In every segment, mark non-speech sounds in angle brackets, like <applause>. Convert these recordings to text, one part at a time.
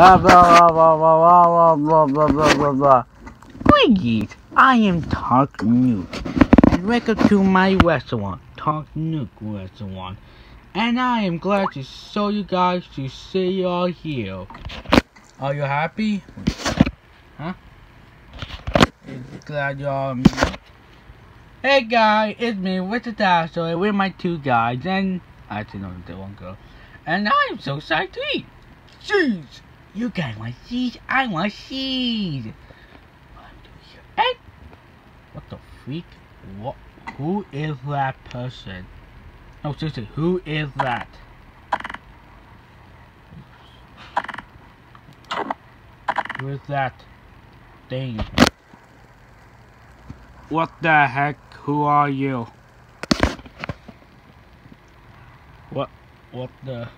Uh, blah, blah, blah, blah, blah, blah, blah, blah, blah. I am Tom Nook. and welcome to my restaurant, Tom Nook Restaurant. And I am glad to show you guys to see you all here. Are you happy? Huh? Glad y'all Hey guys, it's me with the dinosaur with my two guys and I actually no the one girl. And I'm so excited to eat. Cheese! You guys want cheese? I want cheese! Hey! What the freak? What who is that person? No seriously, who is that? Who is that thing? What the heck? Who are you? What? What the?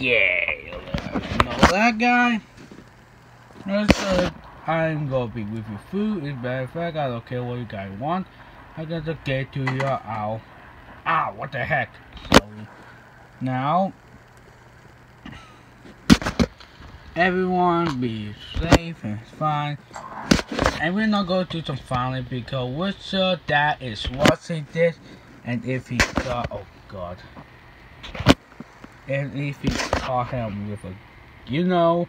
Okay, know that guy. That's I'm gonna be with your food. As a matter of fact, I don't care what you guys want. I gotta get to your ow. Ow, what the heck? Sorry. Now, everyone be safe and fine. And we're not going to some filing because sure that is watching this. And if he got, oh god and if he caught him with a, you know,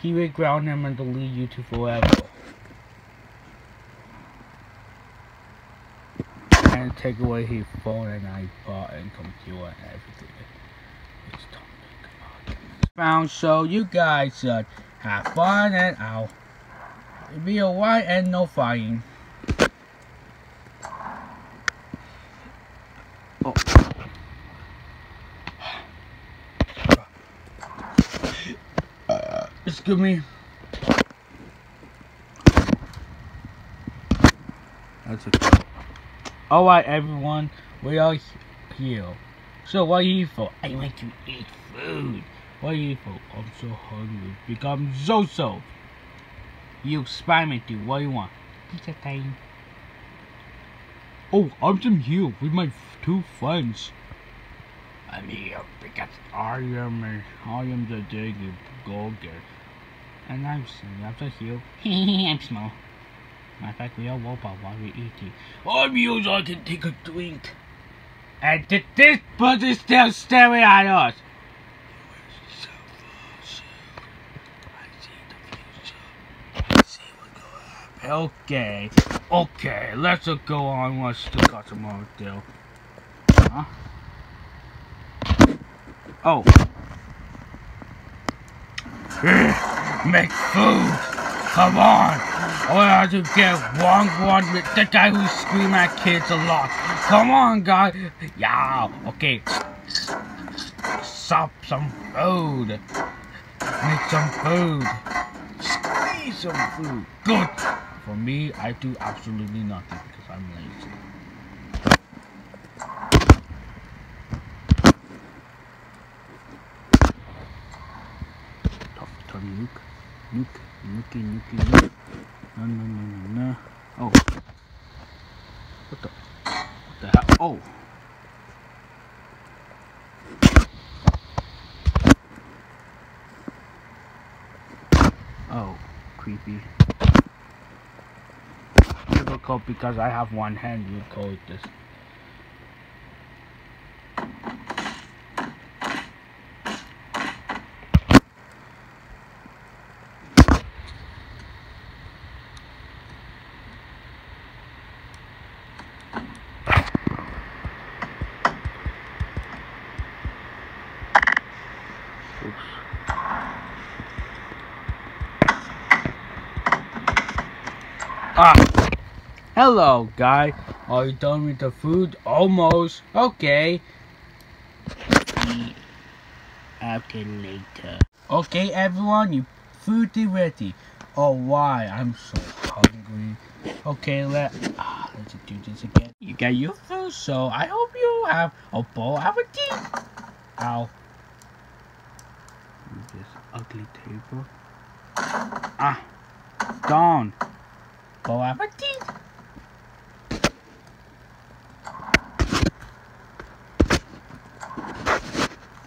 he would ground him and delete you to forever. And take away his phone and iPod and computer and everything. It's Found so you guys should have fun and I'll be alright and no fighting. Oh. Excuse me. That's okay. Alright everyone, we are here. So what are you for? I want to eat food. What are you for? I'm so hungry. Become so-so. You Spiderman do what do you want? Pizza time. Oh, I'm here with my two friends. I'm here because I am I am the David Golger. And I'm I'm just here. I'm small. Matter of fact, we all robot while we eating. I'm here so I can take a drink. And did this is still staring at us? Okay, okay, let's go on. Let's still got some more deal. Huh? Oh. <sighs> Make food! Come on! I have to get one one with the guy who scream at kids a lot. Come on, guy! Yeah, okay. Stop some food. Make some food. Squeeze some food. Good! For me, I do absolutely nothing because I'm lazy. Nuke, nuke, nuke, nuke, nuke. No, no, no, no, no. Oh. What the? What the hell? Oh. Oh, creepy. Difficult because I have one hand, you call this. Ah! Hello, guy. Are you done with the food? Almost. Okay. After later. Okay, everyone, your food is ready. Oh, why? I'm so hungry. Okay, let ah, let's do this again. You got your food, so I hope you have a bowl of a tea. Ow. This ugly table. Ah, gone. Bowl of a.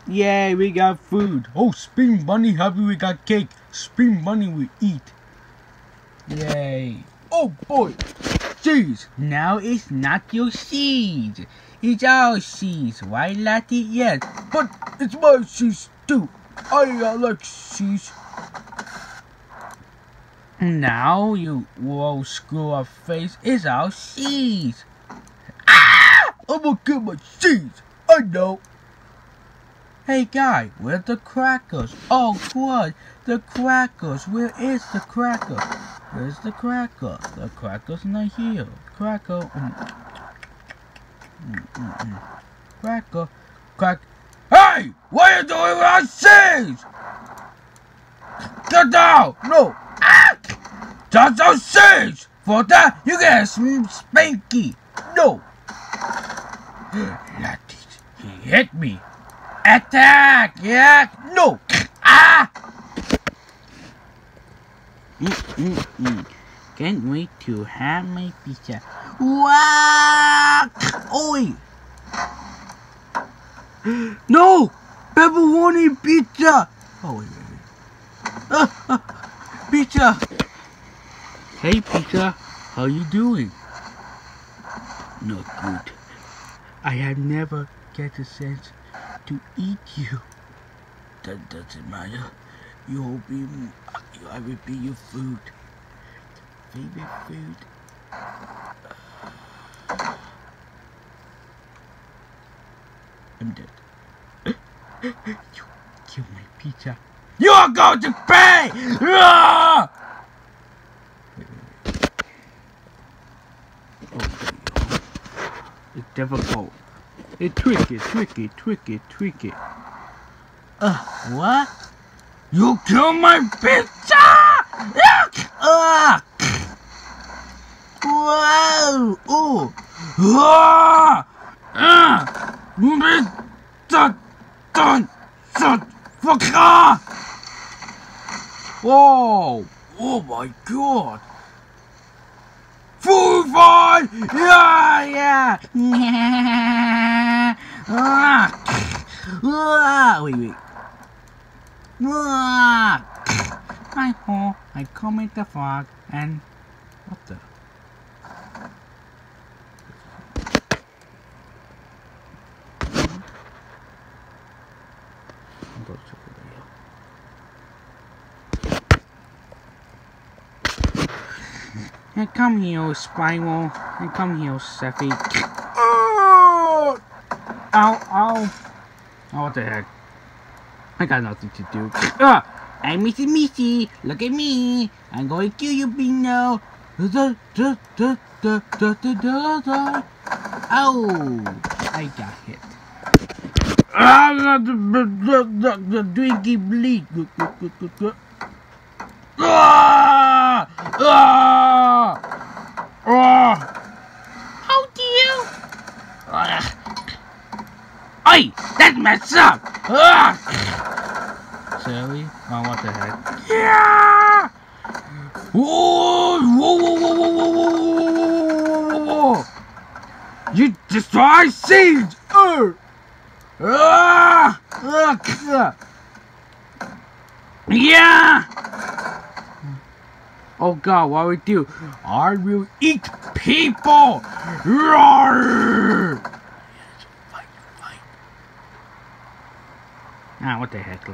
Yay, we got food. Oh, Spring Bunny happy we got cake. Spring Bunny we eat. Yay. Oh boy, cheese. Now it's not your seeds. It's our seeds. Why not it yet? But it's my seeds too. I like seeds. Now you will screw up face is our seeds. Ah! I'm gonna get my cheese. I know. Hey guy, where's the crackers? Oh good, the crackers. Where is the cracker? Where's the cracker? The cracker's not here. Cracker. Mm. Mm, mm, mm. Cracker. Crack. Hey! What are you doing with our cheese? Get down! No! That's our seeds! For that, you get a spanky. No! <sighs> Laddie, he hit me. Attack! Yeah! No! Ah! Mm, mm, mm. Can't wait to have my pizza. Wow! Oi! <gasps> No! Pepperoni pizza! Oh, wait, wait, wait. Ah, <laughs> ah, pizza! Hey, pizza. How you doing? Not good. I have never get a sense to eat you. That doesn't matter. You'll be, I will be your food. Favorite food. I'm dead. <gasps> you kill my pizza. You're going to pay! Ah! Wait, wait, wait. Oh, there you go. It's difficult. It's tricky, tricky, tricky, tricky. Uh, what? You killed my pizza! Yuck! Ah! Whoa! Oh! Ah! Ah! Pizza! Done! Shut! Fuck! Ah! Whoa! Oh my god! Food fight! Yeah! Yeah! ah! Ah! Wait, wait. Ah! I ho, I commit the frog, and what the? I'll go check it out. And come here, Spiral. And come here, Seffy. Oh! Ow, ow. Oh, what the heck? I got nothing to do. Ah! I'm Missy Missy. Look at me. I'm going to kill you, Bino. Da, da, da, da, da, da, da, da. Oh! I got hit. Ah! The, the, the, the, the Twinkie bleed. Ah! Ah! Ah! How do you? Ah! Oi! That messed up! Ah! Sorry? Oh, what the heck? Yeah! Whoa! Whoa, whoa, whoa, whoa, whoa, whoa, whoa, whoa, whoa! You destroy seeds! Uh! Ah! Ah! Yeah! Oh god, what we do? I will eat people! Roar! Fight, fight. Ah, what the heck?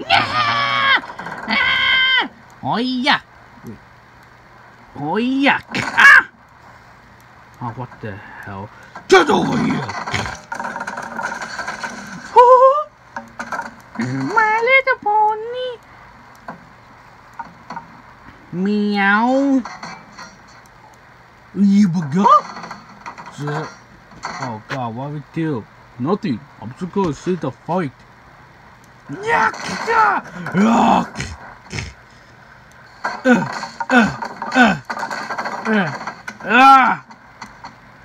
Yeah! Ah! Oh yeah! Oh yeah! Ah! Oh, what the hell? Get over here! <laughs> <laughs> Oh! My little pony! Meow. Yibaga? So, oh god, what we do? Nothing. I'm just gonna see the fight. Yuck! Yuck! Ah!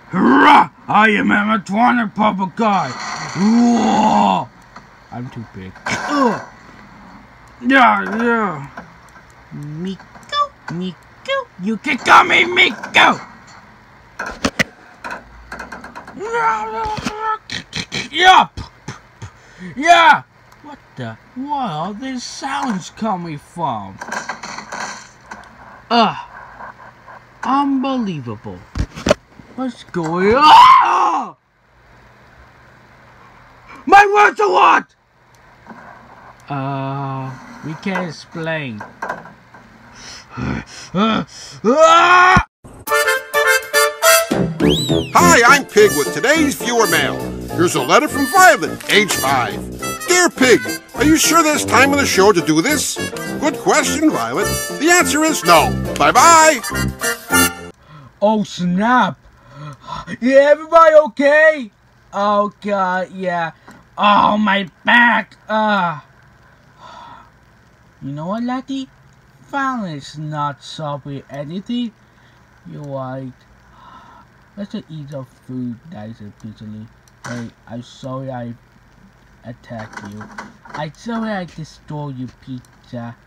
Hurrah! I am animatronic puppet guy. Whoa! I'm too big. Yeah, yeah. Miko, Miko, you can call me Miko. Yeah. Yeah. What the? Are these sounds coming from? Ugh. Unbelievable. What's going on? Ah! My words are what? Uh, we can't explain. Ah! Hi, I'm Pig with today's viewer mail. Here's a letter from Violet, age 5. Dear Pig, are you sure there's time in the show to do this? Good question, Violet. The answer is no. Bye bye. Oh snap! Yeah, everybody okay? Oh god, yeah. Oh my back. Uh. You know what, Finally, not solving anything. You like. Let's eat some food nice and peacefully. Hey, I'm sorry I attacked you. I'm sorry I destroyed your pizza.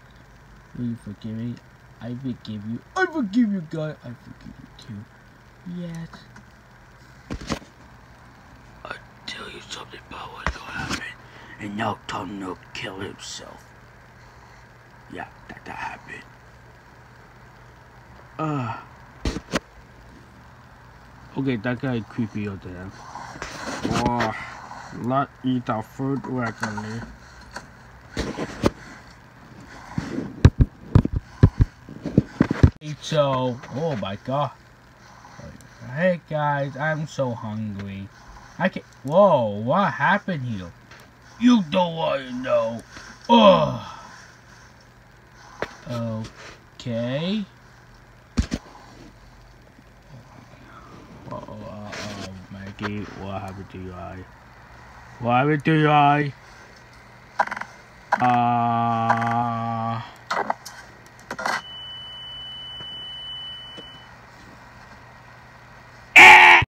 Will you forgive me? I forgive you. I forgive you, God. I forgive you too. Yes. I'll tell you something about what's gonna happen. And now Tom Nook kill himself. Yeah, Uh. Okay, that guy creepy out there. Wow. Not eat our food regularly. So, oh my god. Hey guys, I'm so hungry. I can Whoa, what happened here? You don't want to know. Oh. Okay. Uh oh, uh oh, Maggie, what happened to your eye? What happened to your eye? Uh,